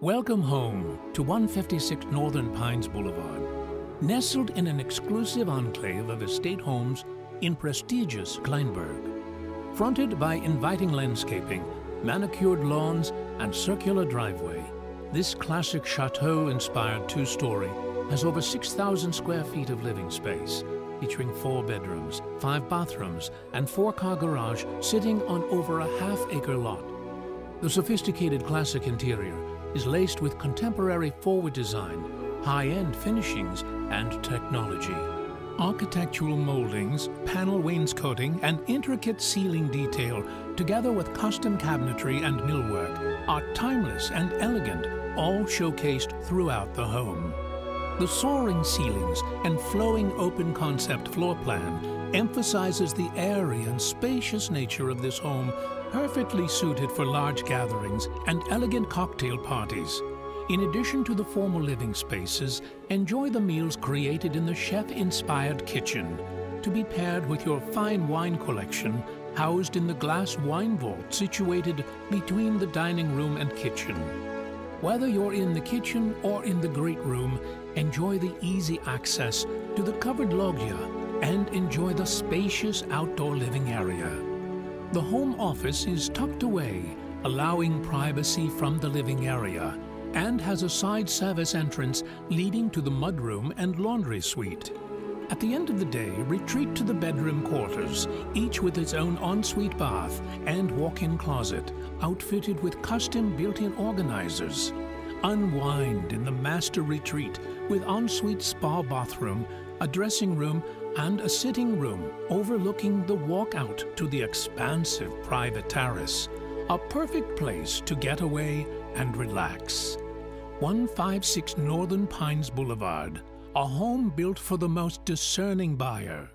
Welcome home to 156 Northern Pines Boulevard. Nestled in an exclusive enclave of estate homes in prestigious Kleinburg. Fronted by inviting landscaping, manicured lawns, and circular driveway, this classic chateau-inspired two-story has over 6,000 square feet of living space, featuring four bedrooms, five bathrooms, and four-car garage sitting on over a half-acre lot. The sophisticated classic interior is laced with contemporary forward design, high-end finishings, and technology. Architectural moldings, panel wainscoting, and intricate ceiling detail, together with custom cabinetry and millwork, are timeless and elegant, all showcased throughout the home. The soaring ceilings and flowing open concept floor plan emphasizes the airy and spacious nature of this home, perfectly suited for large gatherings and elegant cocktail parties. In addition to the formal living spaces, enjoy the meals created in the chef-inspired kitchen, to be paired with your fine wine collection housed in the glass wine vault situated between the dining room and kitchen. Whether you're in the kitchen or in the great room, enjoy the easy access to the covered loggia and enjoy the spacious outdoor living area. The home office is tucked away, allowing privacy from the living area, and has a side service entrance leading to the mudroom and laundry suite. At the end of the day, retreat to the bedroom quarters, each with its own ensuite bath and walk-in closet, outfitted with custom built-in organizers. Unwind in the master retreat with ensuite spa bathroom, a dressing room, and a sitting room overlooking the walkout to the expansive private terrace. A perfect place to get away and relax. 156 Northern Pines Boulevard, a home built for the most discerning buyer.